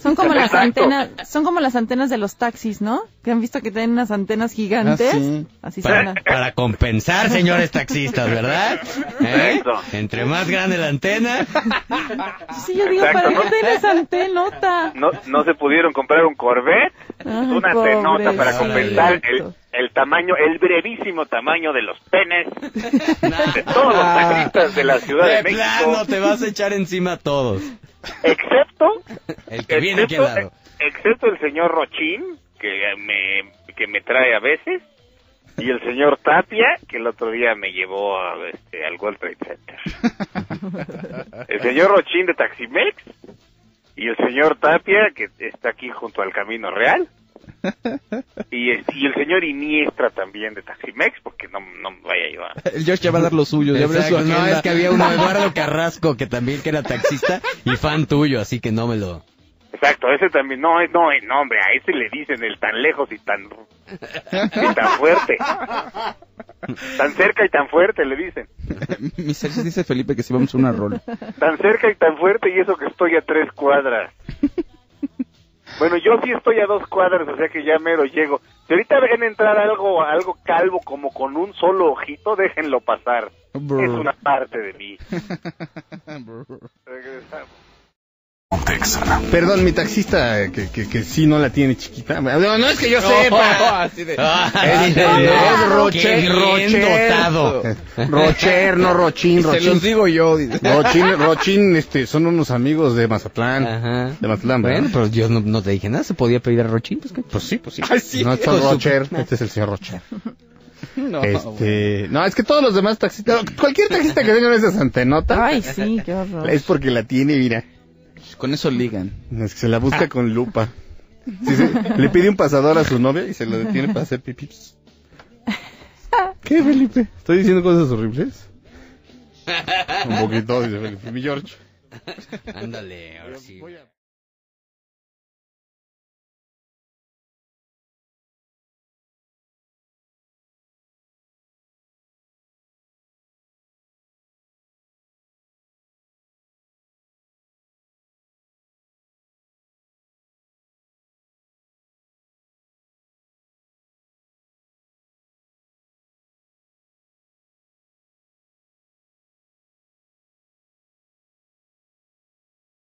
Son como las antenas, son como las antenas de los taxis, ¿no? Que han visto que tienen unas antenas gigantes. Ah, sí. Así Para, para compensar, señores taxistas, ¿verdad? ¿Eh? Entre más grande la antena, Sí, yo digo, Exacto, ¿para qué ¿no? tienes antenota? No, no se pudieron comprar un Corvette, Ay, una tenota para compensar el, el tamaño, el brevísimo tamaño de los penes de todos los taxistas de la Ciudad de, de México, plano te vas a echar encima a todos. Excepto, El que viene excepto el señor Rochín, que me, que me trae a veces, y el señor Tapia, que el otro día me llevó a, este, al World Trade Center. el señor Rochín de Taximex y el señor Tapia, que está aquí junto al Camino Real. Y, el señor Iniestra también de Taximex, porque no, no me vaya a... El Josh ya va a dar lo suyo, ya su no, es que había uno, Eduardo Carrasco, que también que era taxista y fan tuyo, así que no me lo... Exacto, ese también, no, es- no, no, hombre, a ese le dicen el tan lejos y tan, y tan fuerte. Tan cerca y tan fuerte le dicen. Mi Sergio dice Felipe que sí vamos a una rola. Tan cerca y tan fuerte y eso que estoy a tres cuadras. Bueno, yo sí estoy a dos cuadras, o sea que ya mero llego. Si ahorita ven entrar algo, algo calvo como con un solo ojito, déjenlo pasar. Brr. Es una parte de mí. Regresamos. Perdón, mi taxista que, que, que sí no la tiene chiquita. No, no es que yo Oh, sepa. así de- Ah, Es, no, Rocher, Rocher. dotado. Rocher, no Rochín, Se Rochín. los digo yo, dice. Rochín, Rochín, este, son unos amigos de Mazatlán. Ajá. De Mazatlán, ¿verdad? Bueno, pero yo no, no te dije nada, se podía pedir a Rochín, pues ¿qué? Pues sí, pues sí. Ay, sí. No, son su- Rocher, este es el señor Rocher. No, Este, no, es que todos los demás taxistas, cualquier taxista que tenga esas antenotas, Ay, sí, qué horror. es porque la tiene, mira. Con eso ligan. Es que se la busca con lupa. Sí, sí, Le pide un pasador a su novia y se lo detiene para hacer pipí. ¿Qué, Felipe? ¿Estoy diciendo cosas horribles? Un poquito, dice Felipe. Mi George. Ándale, ahora sí.